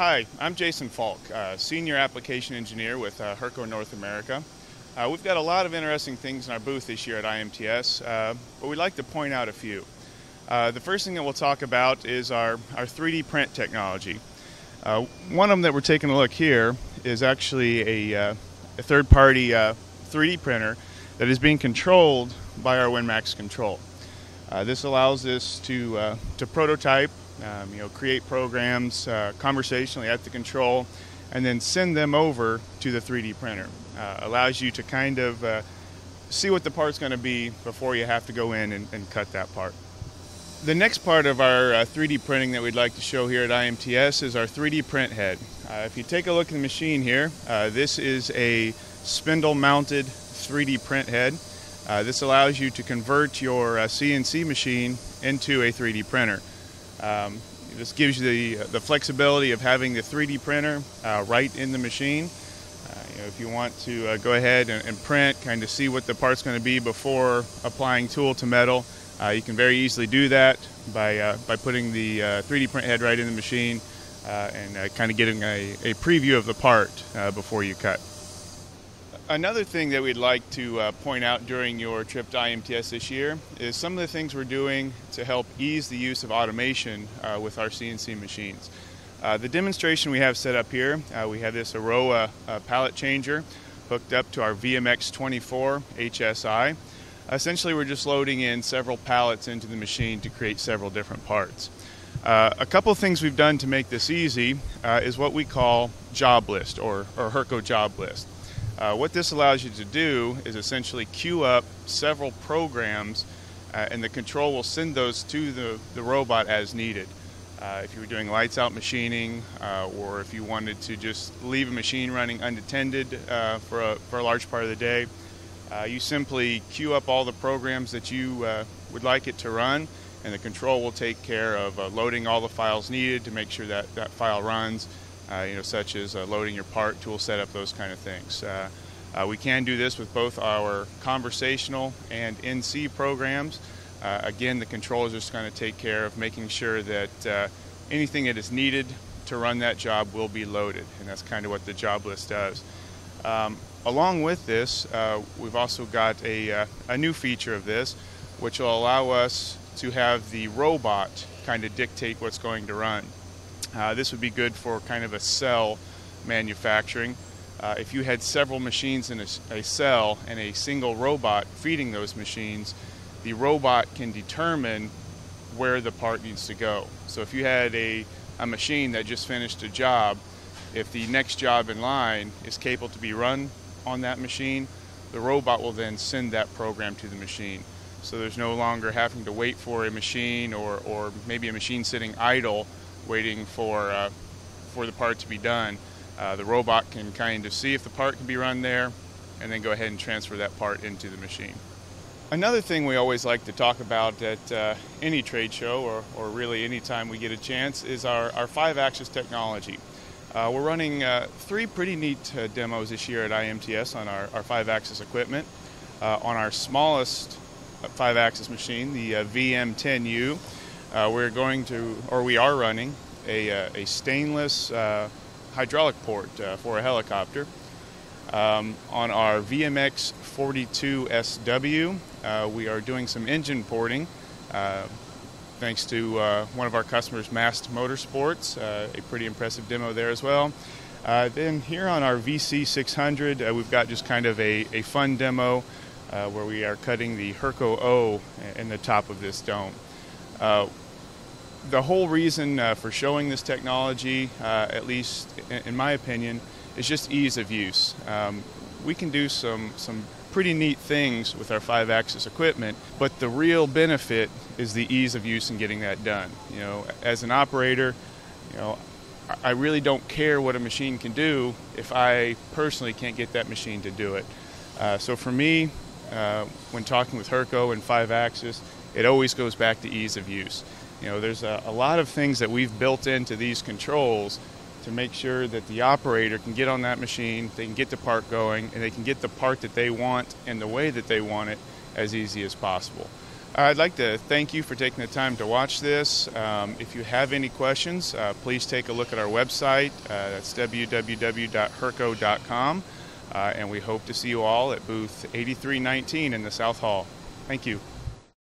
Hi, I'm Jason Falk, uh, Senior Application Engineer with uh, Hurco North America. Uh, we've got a lot of interesting things in our booth this year at IMTS, uh, but we'd like to point out a few. Uh, the first thing that we'll talk about is our, our 3D print technology. Uh, one of them that we're taking a look here is actually a, a third party 3D printer that is being controlled by our WinMax control. this allows us to, to prototype um, you know, create programs uh, conversationally at the control, and then send them over to the 3D printer. Uh, allows you to kind of uh, see what the part's going to be before you have to go in and, and, cut that part. The next part of our 3D uh, printing that we'd like to show here at IMTS is our 3D print head. Uh, if you take a look at the machine here, uh, this is a spindle mounted 3D print head. this allows you to convert your CNC machine into a 3D printer. Um, this gives you the, the flexibility of having the 3D printer uh, right in the machine. Uh, you know, if you want to uh, go ahead and, and, print, kind of see what the part's going to be before applying tool to metal, uh, you can very easily do that by, uh, by putting the 3D uh, print head right in the machine and kind of getting a, a, preview of the part before you cut. Another thing that we'd like to uh, point out during your trip to IMTS this year is some of the things we're doing to help ease the use of automation uh, with our CNC machines. Uh, the demonstration we have set up here, uh, we have this Erowa uh, pallet changer hooked up to our VMX24 HSI. Essentially, we're just loading in several pallets into the machine to create several different parts. Uh, a couple things we've done to make this easy is what we call job list or, or Hurco job list. Uh, what this allows you to do is essentially queue up several programs uh, and the control will send those to the, the robot as needed. Uh, if you were doing lights out machining uh, or if you wanted to just leave a machine running unattended uh, for, a, for a large part of the day, uh, you simply queue up all the programs that you would like it to run and the control will take care of loading all the files needed to make sure that that file runs you know, such as uh, loading your part, tool setup, those kind of things. Uh, uh, we can do this with both our conversational and NC programs. Uh, again, the control is just going to take care of making sure that anything that is needed to run that job will be loaded, and that's kind of what the job list does. Um, along with this, uh, we've also got a, uh, a new feature of this, which will allow us to have the robot kind of dictate what's going to run. Uh, this would be good for kind of a cell manufacturing. Uh, if you had several machines in a, a, cell and a single robot feeding those machines, the robot can determine where the part needs to go. So if you had a, a machine that just finished a job, if the next job in line is capable to be run on that machine, the robot will then send that program to the machine. So there's no longer having to wait for a machine or, or maybe a machine sitting idle waiting for uh, for the part to be done. Uh, the robot can kind of see if the part can be run there and then go ahead and transfer that part into the machine. Another thing we always like to talk about at uh, any trade show or, or really any time we get a chance is our, our five axis technology. Uh, we're running uh, three pretty neat uh, demos this year at IMTS on our, our five axis equipment. On our smallest five axis machine, the VM10U, uh, we're going to, or we are running, a, uh, a stainless uh, hydraulic port uh, for a helicopter. Um, on our VMX 42SW, uh, we are doing some engine porting thanks to one of our customers, Mast Motorsports, a pretty impressive demo there as well. Uh, then here on our VC600, uh, we've got just kind of a, a fun demo uh, where we are cutting the Hurco O in the top of this dome. Uh, the whole reason uh, for showing this technology, uh, at least in, my opinion, is just ease of use. Um, we can do some, some pretty neat things with our five axis equipment, but the real benefit is the ease of use in getting that done. You know, as an operator, you know, I really don't care what a machine can do if I personally can't get that machine to do it. Uh, so for me, uh, when talking with Hurco and five axis, it always goes back to ease of use. You know, there's a, a lot of things that we've built into these controls to make sure that the operator can get on that machine, they can get the part going, and they can get the part that they want and the way that they want it as easy as possible. I'd like to thank you for taking the time to watch this. Um, if you have any questions, uh, please take a look at our website. Uh, that's www.hurco.com. Uh, and we hope to see you all at booth 8319 in the South Hall. Thank you.